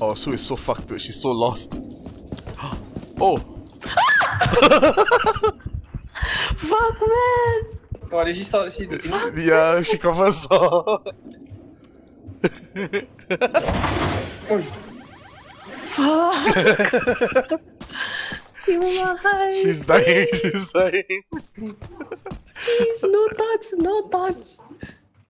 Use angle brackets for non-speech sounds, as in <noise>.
Oh, Sue is so fucked up. She's so lost. <gasps> oh! <laughs> Fuck, man! Oh, did she start? see the thing? yeah, she confirmed saw. Fuck! <laughs> You me high. She's dying. She's dying. Please, no thoughts, no thoughts.